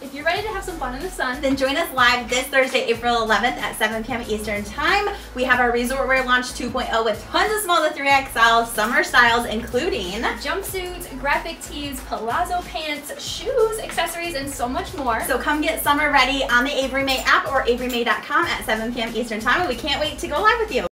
If you're ready to have some fun in the sun, then join us live this Thursday, April 11th at 7 p.m. Eastern Time. We have our Resort Wear Launch 2.0 with tons of small to 3XL summer styles, including jumpsuits, graphic tees, palazzo pants, shoes, accessories, and so much more. So come get summer ready on the Avery Mae app or averymae.com at 7 p.m. Eastern Time, and we can't wait to go live with you.